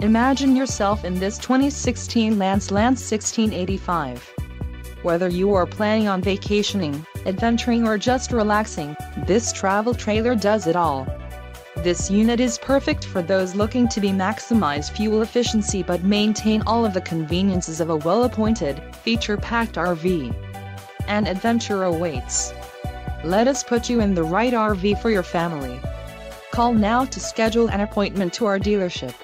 Imagine yourself in this 2016 Lance Lance 1685. Whether you are planning on vacationing, adventuring or just relaxing, this travel trailer does it all. This unit is perfect for those looking to be maximize fuel efficiency but maintain all of the conveniences of a well-appointed, feature-packed RV. An adventure awaits. Let us put you in the right RV for your family. Call now to schedule an appointment to our dealership.